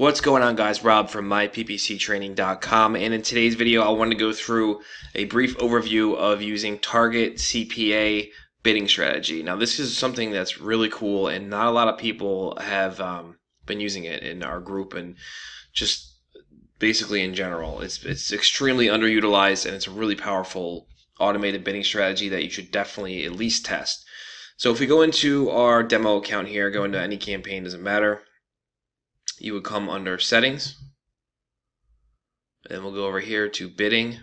What's going on guys? Rob from myppctraining.com and in today's video I want to go through a brief overview of using target CPA bidding strategy. Now this is something that's really cool and not a lot of people have um, been using it in our group and just basically in general. It's, it's extremely underutilized and it's a really powerful automated bidding strategy that you should definitely at least test. So if we go into our demo account here, go into any campaign, doesn't matter you would come under settings. And we'll go over here to bidding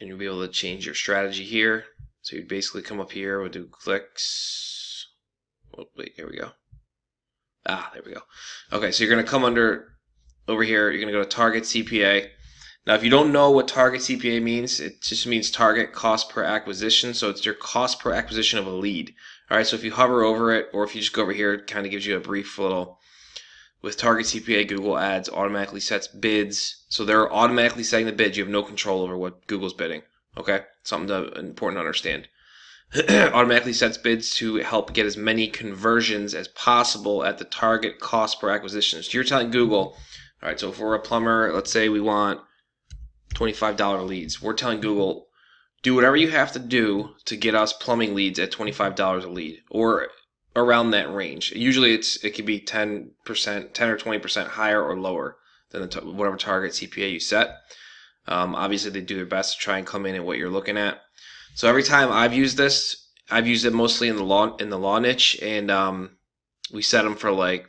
and you'll be able to change your strategy here. So you'd basically come up here we'll do clicks. Oh, wait here we go. Ah there we go. Okay so you're gonna come under over here you're gonna go to target CPA now if you don't know what target CPA means it just means target cost per acquisition. So it's your cost per acquisition of a lead. Alright so if you hover over it or if you just go over here it kind of gives you a brief little with Target CPA, Google Ads automatically sets bids. So they're automatically setting the bids. You have no control over what Google's bidding. Okay, something to, important to understand. automatically sets bids to help get as many conversions as possible at the target cost per acquisition. So you're telling Google, all right, so if we're a plumber, let's say we want $25 leads. We're telling Google, do whatever you have to do to get us plumbing leads at $25 a lead. Or around that range. Usually, it's it could be ten percent, ten or twenty percent higher or lower than the t- whatever target CPA you set. Um, obviously, they do their best to try and come in at what you're looking at. So every time I've used this, I've used it mostly in the law in the law niche, and um, we set them for like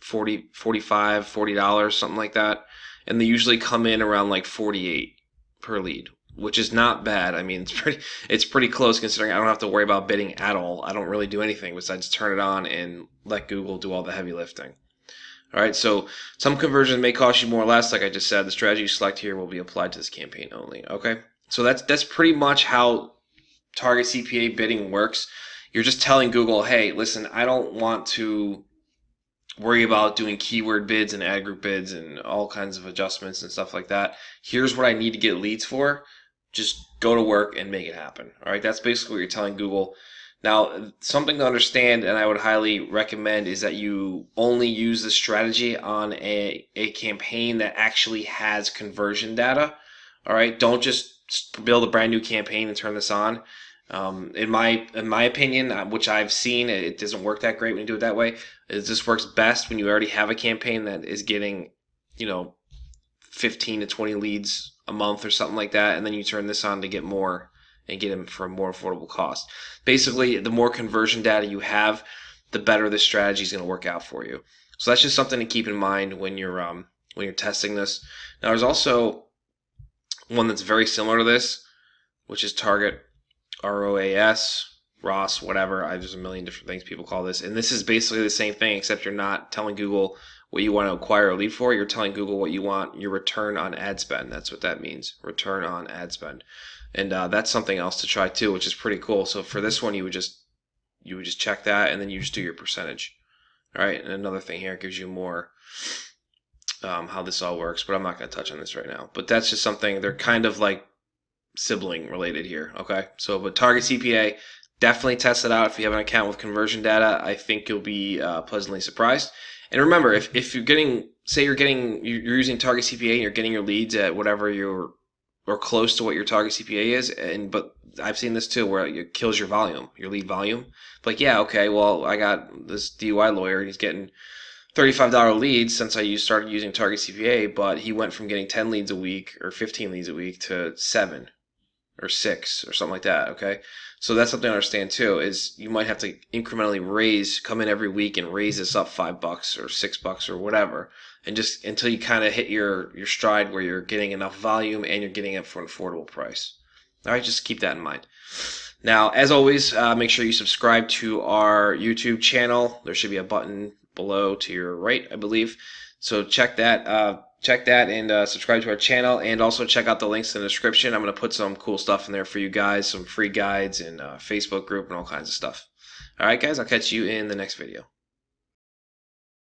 40 45 40 dollars something like that and they usually come in around like 48 per lead which is not bad. I mean, it's pretty it's pretty close considering I don't have to worry about bidding at all. I don't really do anything besides turn it on and let Google do all the heavy lifting. All right, so some conversions may cost you more or less. Like I just said, the strategy you select here will be applied to this campaign only. Okay, so that's that's pretty much how target CPA bidding works. You're just telling Google, hey, listen, I don't want to worry about doing keyword bids and ad group bids and all kinds of adjustments and stuff like that. Here's what I need to get leads for just go to work and make it happen. All right, that's basically what you're telling Google. Now, something to understand, and I would highly recommend, is that you only use this strategy on a, a campaign that actually has conversion data. All right, don't just build a brand new campaign and turn this on. Um, in my in my opinion, uh, which I've seen, it doesn't work that great when you do it that way. It just works best when you already have a campaign that is getting, you know, 15 to 20 leads a month or something like that, and then you turn this on to get more and get them for a more affordable cost. Basically, the more conversion data you have, the better this strategy is going to work out for you. So that's just something to keep in mind when you're um, when you're testing this. Now, there's also one that's very similar to this, which is Target ROAS, ROS, whatever. I, there's a million different things people call this, and this is basically the same thing, except you're not telling Google what you want to acquire a lead for. You're telling Google what you want your return on ad spend. That's what that means. Return on ad spend, and uh, that's something else to try too, which is pretty cool. So for this one, you would just you would just check that, and then you just do your percentage. All right, and another thing here gives you more um, how this all works, but I'm not going to touch on this right now. But that's just something they're kind of like sibling related here. Okay, so but target CPA. Definitely test it out if you have an account with conversion data. I think you'll be uh, pleasantly surprised. And remember, if, if you're getting, say you're getting, you're using target CPA and you're getting your leads at whatever your, or close to what your target CPA is, and but I've seen this too where it kills your volume, your lead volume. Like, yeah, okay, well, I got this DUI lawyer and he's getting $35 leads since I started using Target CPA, but he went from getting 10 leads a week or 15 leads a week to seven or six or something like that. Okay. So that's something to understand too, is you might have to incrementally raise, come in every week and raise this up five bucks or six bucks or whatever. And just until you kind of hit your, your stride where you're getting enough volume and you're getting it for an affordable price. All right. Just keep that in mind. Now, as always, uh, make sure you subscribe to our YouTube channel. There should be a button below to your right, I believe. So check that. Uh, check that and uh, subscribe to our channel and also check out the links in the description. I'm going to put some cool stuff in there for you guys some free guides and uh, facebook group and all kinds of stuff. All right guys i'll catch you in the next video